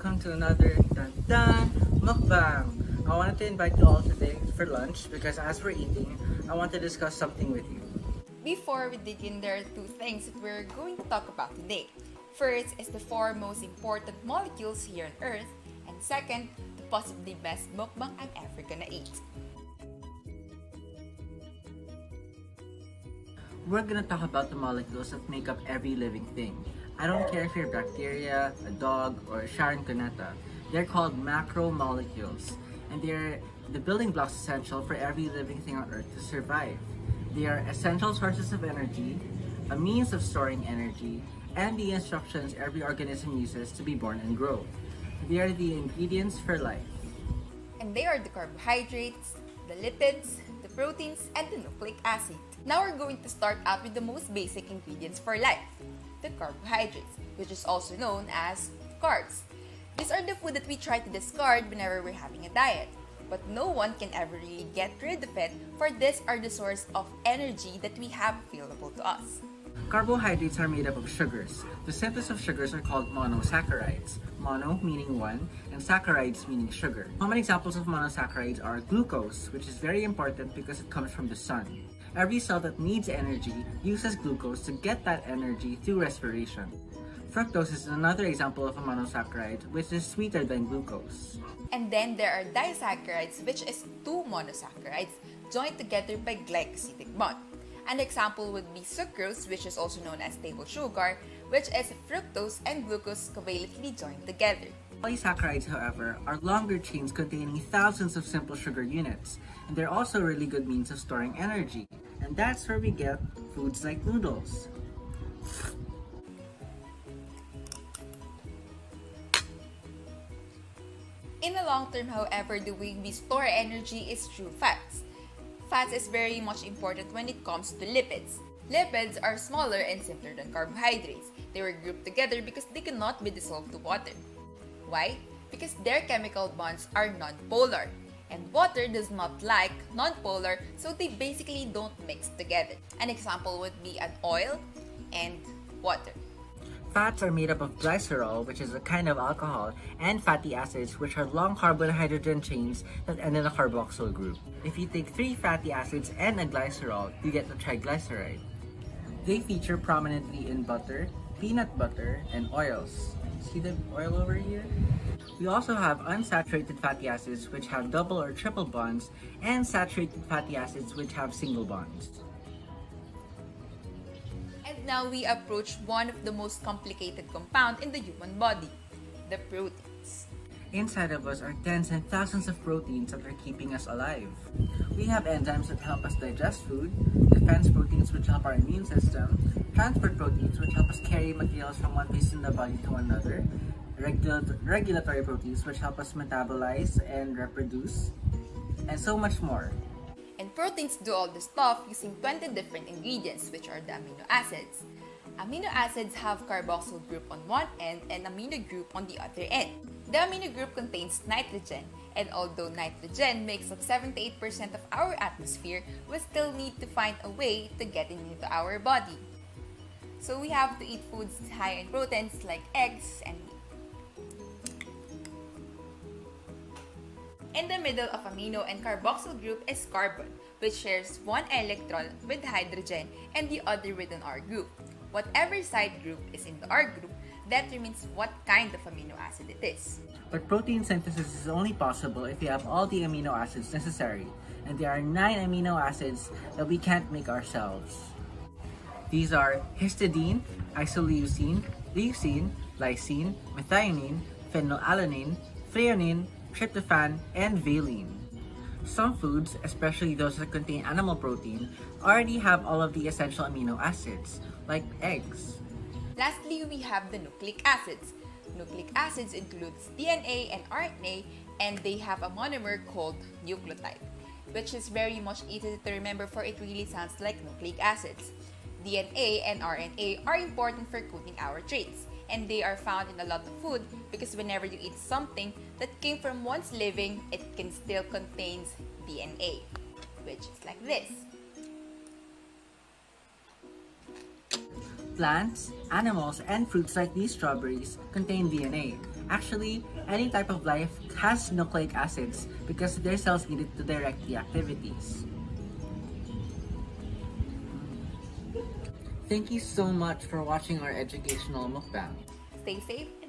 welcome to another dun dun mukbang. I wanted to invite you all today for lunch because as we're eating, I want to discuss something with you. Before we dig in, there are two things that we're going to talk about today. First is the four most important molecules here on Earth, and second, the possibly best mukbang I'm ever gonna eat. We're gonna talk about the molecules that make up every living thing. I don't care if you're bacteria, a dog, or a Sharon Cuneta. They're called macromolecules, and they're the building blocks essential for every living thing on Earth to survive. They are essential sources of energy, a means of storing energy, and the instructions every organism uses to be born and grow. They are the ingredients for life. And they are the carbohydrates, the lipids, the proteins, and the nucleic acid. Now we're going to start out with the most basic ingredients for life the carbohydrates, which is also known as carbs. These are the food that we try to discard whenever we're having a diet. But no one can ever really get rid of it, for these are the source of energy that we have available to us. Carbohydrates are made up of sugars. The simplest of sugars are called monosaccharides. Mono meaning one, and saccharides meaning sugar. Common examples of monosaccharides are glucose, which is very important because it comes from the sun. Every cell that needs energy uses glucose to get that energy through respiration. Fructose is another example of a monosaccharide, which is sweeter than glucose. And then there are disaccharides, which is two monosaccharides joined together by glycosidic bond. An example would be sucrose, which is also known as table sugar, which is fructose and glucose covalently joined together. Polysaccharides, however, are longer chains containing thousands of simple sugar units, and they're also a really good means of storing energy. And that's where we get foods like noodles. In the long term, however, the way we store energy is through fats. Fats is very much important when it comes to lipids. Lipids are smaller and simpler than carbohydrates. They were grouped together because they cannot be dissolved to water. Why? Because their chemical bonds are non-polar. And water does not like non-polar, so they basically don't mix together. An example would be an oil and water. Fats are made up of glycerol, which is a kind of alcohol, and fatty acids, which are long carbon hydrogen chains that end in a carboxyl group. If you take three fatty acids and a glycerol, you get a triglyceride. They feature prominently in butter, peanut butter, and oils. See the oil over here? We also have unsaturated fatty acids which have double or triple bonds and saturated fatty acids which have single bonds. And now we approach one of the most complicated compound in the human body, the proteins. Inside of us are tens and thousands of proteins that are keeping us alive. We have enzymes that help us digest food, defense proteins which help our immune system, transport proteins which help us carry materials from one place in the body to another, Regula regulatory proteins which help us metabolize and reproduce, and so much more. And proteins do all this stuff using 20 different ingredients which are the amino acids. Amino acids have carboxyl group on one end and amino group on the other end. The amino group contains nitrogen, and although nitrogen makes up 78% of our atmosphere, we still need to find a way to get it into our body. So we have to eat foods high in proteins like eggs and meat. In the middle of amino and carboxyl group is carbon, which shares one electron with hydrogen and the other with an R group. Whatever side group is in the R group determines what kind of amino acid it is. But protein synthesis is only possible if you have all the amino acids necessary, and there are 9 amino acids that we can't make ourselves. These are histidine, isoleucine, leucine, lysine, methionine, phenylalanine, threonine, tryptophan, and valine. Some foods, especially those that contain animal protein, already have all of the essential amino acids, like eggs. Lastly, we have the nucleic acids. Nucleic acids includes DNA and RNA, and they have a monomer called nucleotide, which is very much easy to remember for it really sounds like nucleic acids. DNA and RNA are important for coding our traits, and they are found in a lot of food because whenever you eat something that came from once living, it can still contains DNA, which is like this. Plants, animals, and fruits like these strawberries contain DNA. Actually, any type of life has nucleic acids because their cells need it to direct the activities. Thank you so much for watching our educational mukbang. Stay safe